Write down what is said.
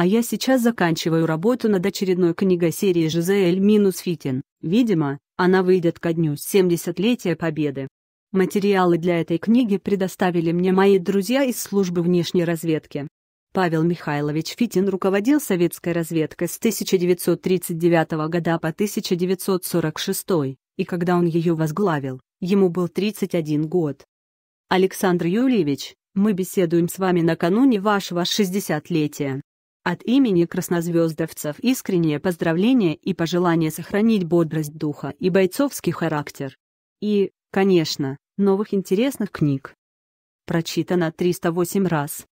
А я сейчас заканчиваю работу над очередной книгой серии «Жизель минус Фитин». Видимо, она выйдет ко дню 70-летия Победы. Материалы для этой книги предоставили мне мои друзья из службы внешней разведки. Павел Михайлович Фитин руководил советской разведкой с 1939 года по 1946, и когда он ее возглавил, ему был 31 год. Александр Юльевич, мы беседуем с вами накануне вашего 60-летия. От имени краснозвездовцев искреннее поздравление и пожелание сохранить бодрость духа и бойцовский характер. И, конечно, новых интересных книг. Прочитано 308 раз.